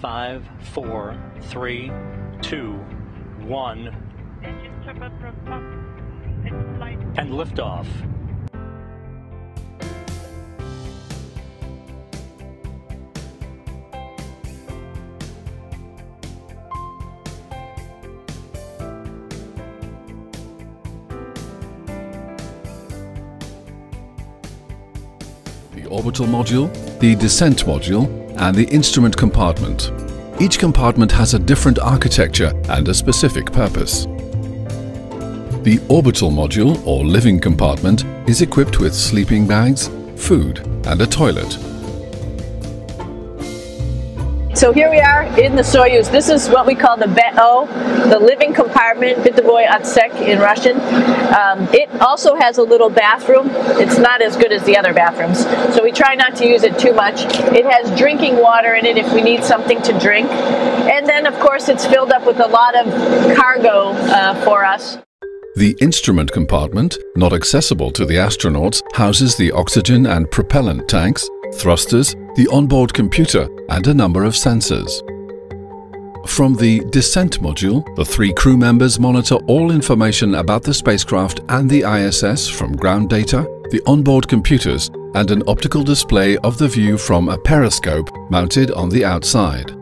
Five, four, three, two, one, and liftoff. the orbital module, the descent module, and the instrument compartment. Each compartment has a different architecture and a specific purpose. The orbital module, or living compartment, is equipped with sleeping bags, food, and a toilet. So here we are in the Soyuz. This is what we call the BEO, the living compartment, Bitovoy Otsek in Russian. Um, it also has a little bathroom. It's not as good as the other bathrooms, so we try not to use it too much. It has drinking water in it if we need something to drink. And then, of course, it's filled up with a lot of cargo uh, for us. The instrument compartment, not accessible to the astronauts, houses the oxygen and propellant tanks, thrusters, the onboard computer, and a number of sensors. From the descent module, the three crew members monitor all information about the spacecraft and the ISS from ground data, the onboard computers, and an optical display of the view from a periscope mounted on the outside.